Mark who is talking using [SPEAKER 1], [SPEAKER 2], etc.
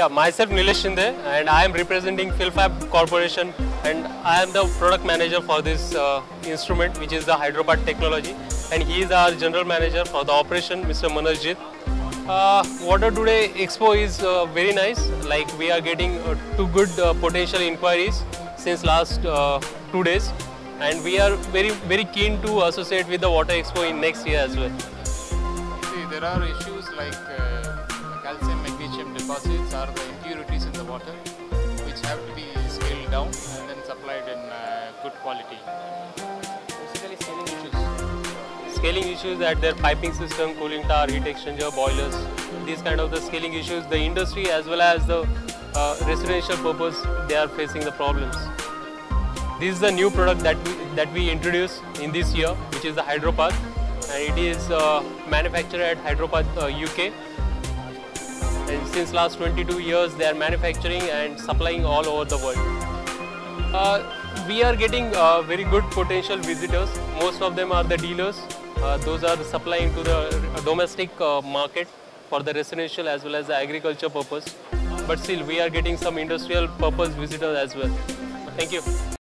[SPEAKER 1] Yeah, myself Nilesh Shinde and I am representing Filfab Corporation and I am the product manager for this uh, instrument which is the Hydropath technology and he is our general manager for the operation Mr. Manojit. Uh, Water Today Expo is uh, very nice like we are getting uh, two good uh, potential inquiries since last uh, two days and we are very very keen to associate with the Water Expo in next year as well.
[SPEAKER 2] See, there are issues like calcium magnesium deposits water which have to be scaled down and then supplied in uh, good quality.
[SPEAKER 1] Basically scaling issues. Scaling issues at their piping system, cooling tower, heat exchanger, boilers, these kind of the scaling issues, the industry as well as the uh, residential purpose, they are facing the problems. This is the new product that we, that we introduced in this year, which is the Hydropath, and it is uh, manufactured at Hydropath uh, UK. Since last 22 years, they are manufacturing and supplying all over the world. Uh, we are getting uh, very good potential visitors. Most of them are the dealers. Uh, those are supplying to the domestic uh, market for the residential as well as the agriculture purpose. But still, we are getting some industrial purpose visitors as well. Thank you.